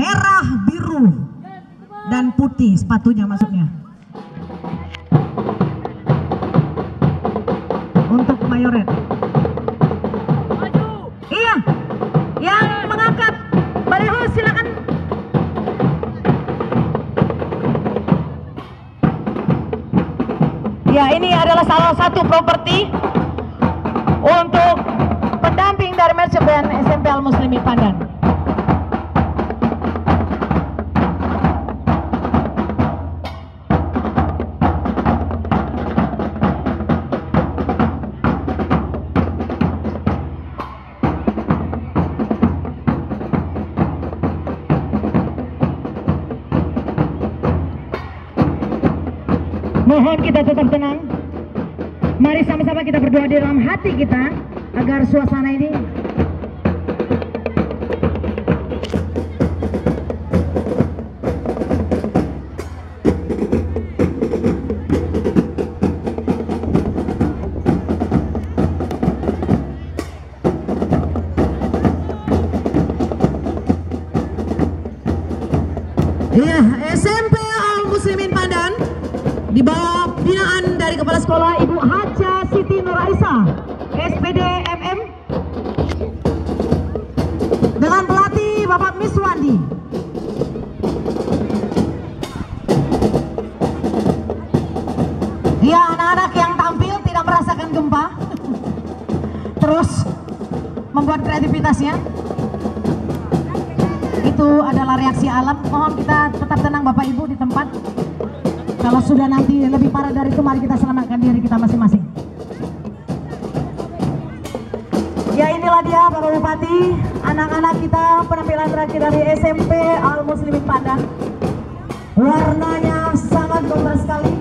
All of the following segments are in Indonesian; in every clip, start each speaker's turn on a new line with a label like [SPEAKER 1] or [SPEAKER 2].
[SPEAKER 1] merah, biru, dan putih sepatunya maksudnya. Untuk Mayoret. Iya, yang mengangkat silakan. Ya, ini adalah salah satu properti untuk pendamping dari Merchant Band SMP Al Muslimi Pandan. Mohon kita tetap tenang. Mari sama-sama kita berdoa di dalam hati kita agar suasana ini Iya, SMP di bawah binaan dari Kepala Sekolah Ibu Haja Siti Nuraisa, SPD MM, dengan pelatih Bapak Miswandi. Ya, anak-anak yang tampil tidak merasakan gempa, terus membuat kreativitasnya. Itu adalah reaksi alam. Mohon kita tetap tenang Bapak Ibu di tempat. Kalau sudah nanti lebih parah dari itu, mari kita selamatkan diri kita masing-masing. Ya inilah dia Bapak Bupati, anak-anak kita penampilan terakhir dari SMP Al Muslimin Padang. Warnanya sangat kontras sekali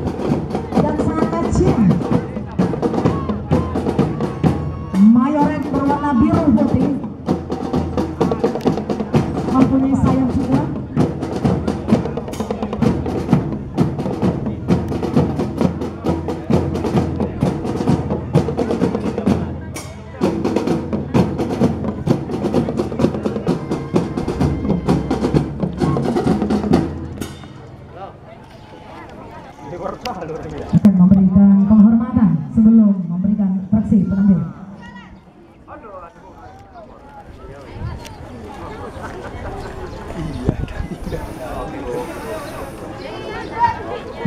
[SPEAKER 1] akan memberikan penghormatan sebelum memberikan fraksi penambil.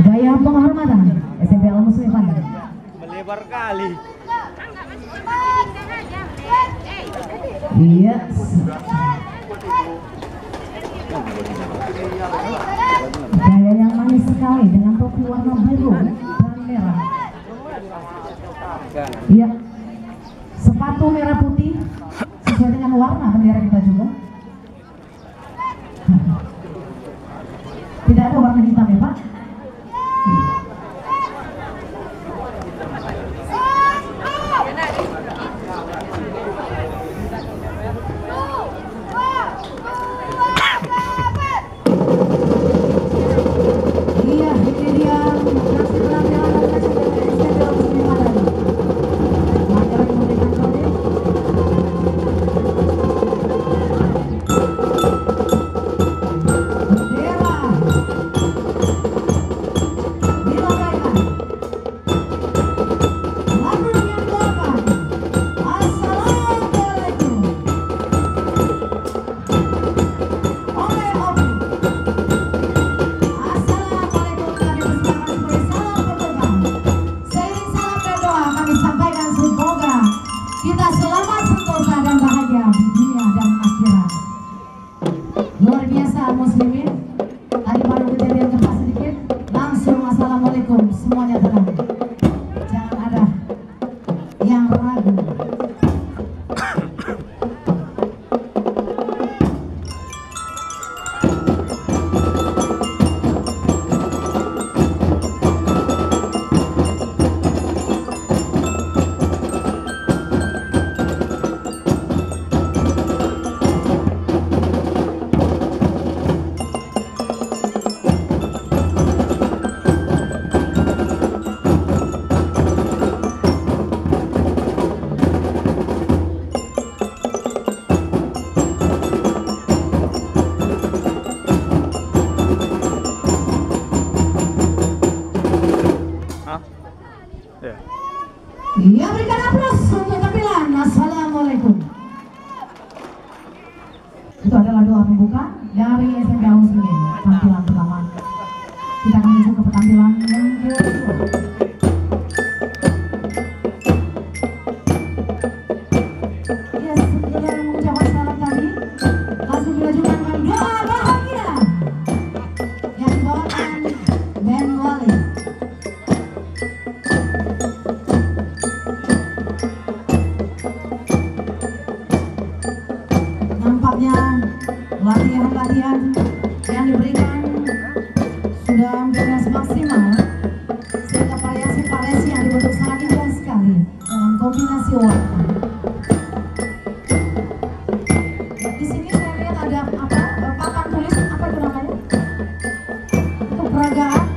[SPEAKER 1] Gaya penghormatan SMP Al Muslim Padang.
[SPEAKER 2] Melebar kali.
[SPEAKER 1] Iya. Gaya yang sekali dengan topi warna biru dan merah. Iya. Sepatu merah putih sesuai dengan warna bendera kita juga. Di dunia dan akhirat. Luar biasa muslimin. Tadi baru kejadian gempa sedikit. Langsung assalamualaikum semuanya tenang. Jangan ada yang ragu. Itu adalah doa pembuka dari SMP Austin. Tampilan pertama. Kita akan masuk ke tampilan yang ke Gaga.